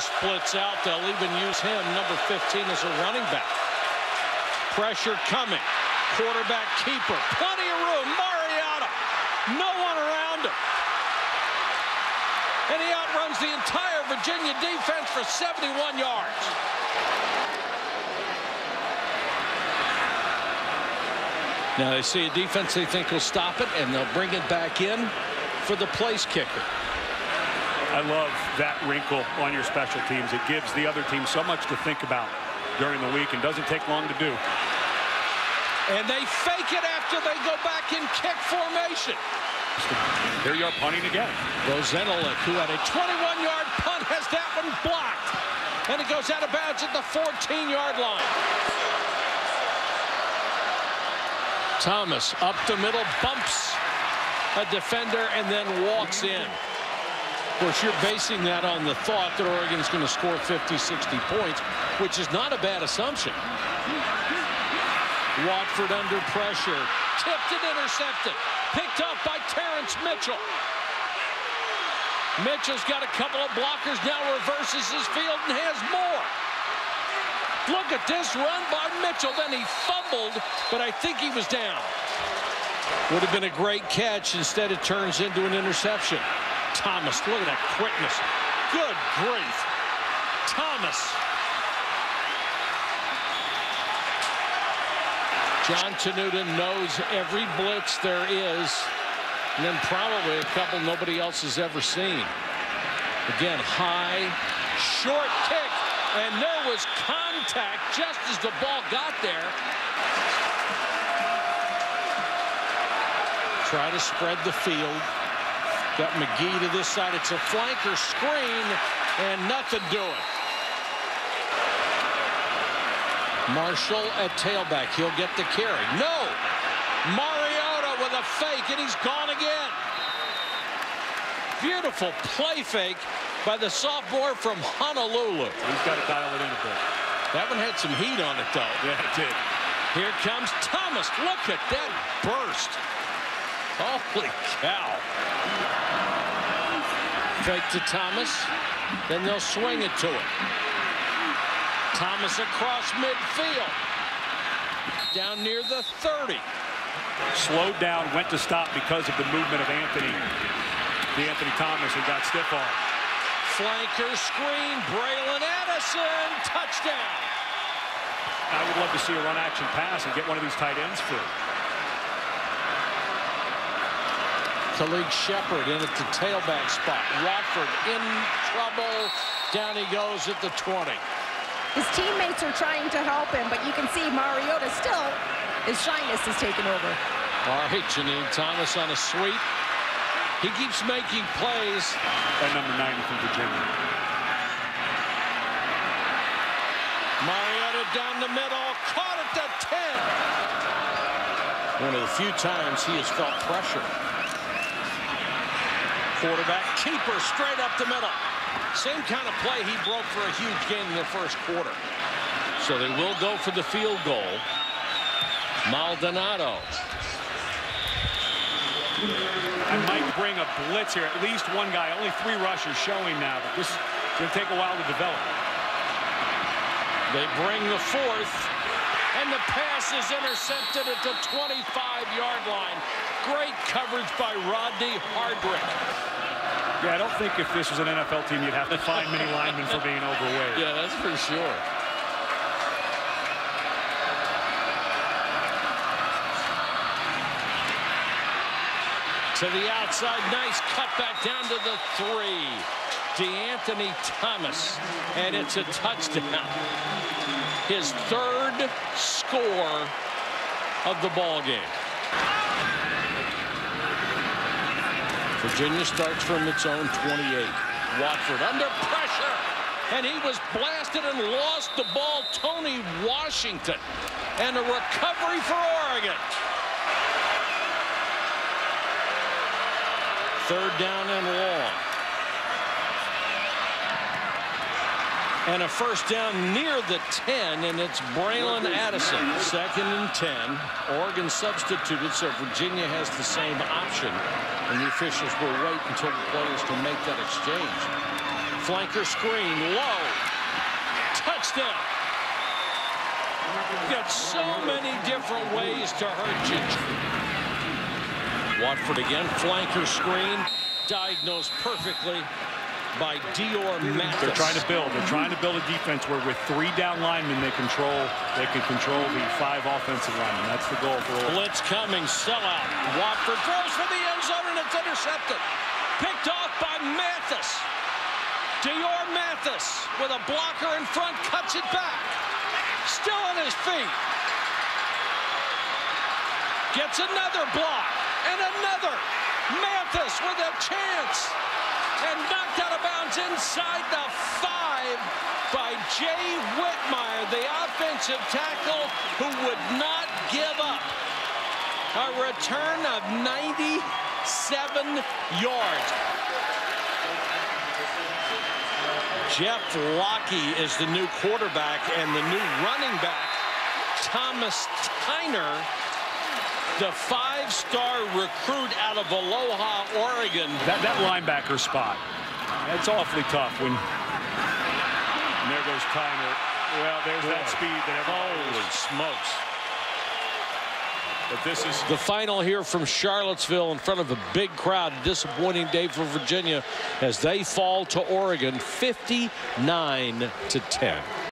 Splits out. They'll even use him, number 15, as a running back. Pressure coming. Quarterback keeper. Plenty of room. Mariota. No one around him. And he outruns the entire Virginia defense for 71 yards. Now they see a defense they think will stop it, and they'll bring it back in for the place kicker. I love that wrinkle on your special teams. It gives the other team so much to think about during the week and doesn't take long to do. And they fake it after they go back in kick formation. Here you are punting again. Vozenilek, who had a 21-yard punt, has that one blocked. And it goes out of bounds at the 14-yard line. Thomas up the middle, bumps a defender, and then walks in. Of course, you're basing that on the thought that Oregon's going to score 50, 60 points, which is not a bad assumption. Watford under pressure. Tipped and intercepted. Picked up by Terrence Mitchell. Mitchell's got a couple of blockers, now reverses his field and has more. Look at this run by Mitchell. Then he fumbled, but I think he was down. Would have been a great catch. Instead, it turns into an interception. Thomas, look at that quickness. Good grief. Thomas Jon Tenuta knows every blitz there is. And then probably a couple nobody else has ever seen. Again, high, short kick. And there was contact just as the ball got there. Try to spread the field. Got McGee to this side. It's a flanker screen and nothing doing. Marshall at tailback. He'll get the carry. No! Mariota with a fake, and he's gone again. Beautiful play fake by the sophomore from Honolulu. He's got to dial it in a bit. That one had some heat on it, though. Yeah, it did. Here comes Thomas. Look at that burst. Holy cow. Fake to Thomas. Then they'll swing it to him. Thomas across midfield. Down near the 30. Slowed down, went to stop because of the movement of Anthony. De'Anthony Thomas who got stiff arm. Flanker screen, Bralon Addison, touchdown. I would love to see a run action pass and get one of these tight ends free. Khalek Shepherd in at the tailback spot. Watford in trouble. Down he goes at the 20. His teammates are trying to help him, but you can see Mariota still, his shyness is taken over. All right, Janine Thomas on a sweep. He keeps making plays. At number 90 from Virginia. Mariota down the middle, caught at the 10. One of the few times he has felt pressure. Quarterback, keeper, straight up the middle. Same kind of play he broke for a huge game in the first quarter. So they will go for the field goal. Maldonado. I might bring a blitz here. At least one guy. Only three rushes showing now. But this is going to take a while to develop. They bring the fourth. And the pass is intercepted at the 25-yard line. Great coverage by Rodney Hardrick. Yeah, I don't think if this was an NFL team, you'd have to find many linemen for being overweight. Yeah, that's for sure. To the outside, nice cut back down to the three. De'Anthony Thomas, and it's a touchdown. His third score of the ball game. Virginia starts from its own 28. Watford under pressure. And he was blasted and lost the ball. Tony Washington. And a recovery for Oregon. Third down and long. And a first down near the 10, and it's Bralon Addison. Second and 10. Oregon substituted, so Virginia has the same option. And the officials will wait until the players can make that exchange. Flanker screen, low. Touchdown. Got so many different ways to hurt you. Watford again, flanker screen, diagnosed perfectly by Dior Mathis. They're trying to build. They're trying to build a defense where with three down linemen they control they can control the five offensive linemen. That's the goal for Oregon. Blitz coming, sellout. Watford throws for the end zone and it's intercepted. Picked off by Mathis. Dior Mathis with a blocker in front cuts it back. Still on his feet. Gets another block and another. Mathis with a chance bounds inside the five by Jay Whitmire, the offensive tackle who would not give up. A return of 97 yards. Jeff Lockie is the new quarterback and the new running back, Thomas Tyner, the five-star recruit out of Aloha, Oregon. That, that linebacker spot, that's awfully tough when and there goes Tyner. Well, there's that speed that Holy smokes. But this is The final here from Charlottesville in front of a big crowd. A disappointing day for Virginia as they fall to Oregon 59 to 10.